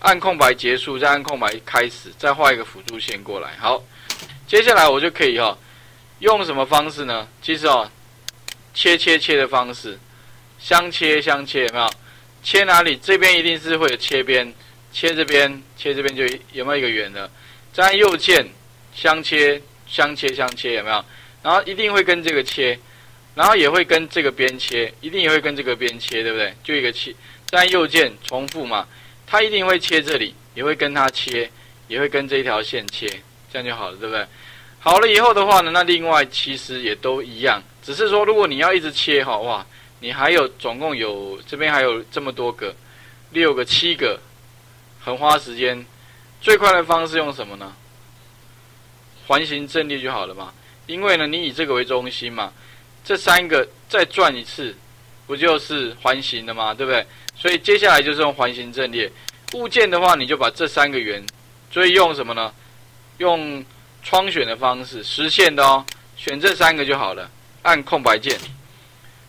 按空白结束，再按空白开始，再画一个辅助线过来。好，接下来我就可以哈，用什么方式呢？其实哦，切切切的方式，相切相切，有没有？切哪里？这边一定是会有切边，切这边，切这边就有没有一个圆的？再按右键相切，相切相切，有没有？然后一定会跟这个切，然后也会跟这个边切，一定也会跟这个边切，对不对？就一个切，再按右键重复嘛。它一定会切这里，也会跟它切，也会跟这一条线切，这样就好了，对不对？好了以后的话呢，那另外其实也都一样，只是说如果你要一直切哈，哇，你还有总共有这边还有这么多个，六个、七个，很花时间。最快的方式用什么呢？环形阵列就好了嘛，因为呢，你以这个为中心嘛，这三个再转一次，不就是环形的吗？对不对？所以接下来就是用环形阵列物件的话，你就把这三个圆，所以用什么呢？用窗选的方式实现的哦，选这三个就好了，按空白键。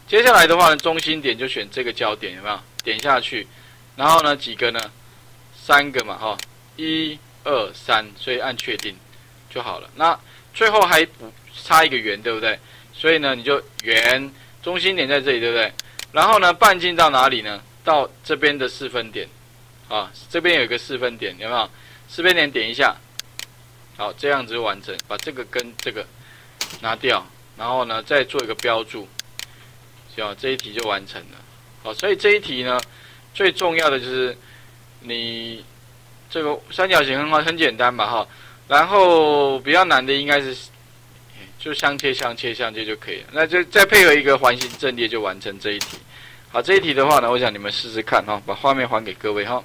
接下来的话呢，中心点就选这个焦点，有没有？点下去，然后呢，几个呢？三个嘛，哈，一二三，所以按确定就好了。那最后还补差一个圆，对不对？所以呢，你就圆中心点在这里，对不对？然后呢，半径到哪里呢？到这边的四分点，啊，这边有一个四分点，有没有？四分点点一下，好，这样子完成。把这个跟这个拿掉，然后呢，再做一个标注，行，这一题就完成了。好，所以这一题呢，最重要的就是你这个三角形很好，很简单吧，哈。然后比较难的应该是就相切、相切、相切就可以了。那就再配合一个环形阵列，就完成这一题。好，这一题的话呢，我想你们试试看哈，把画面还给各位哈。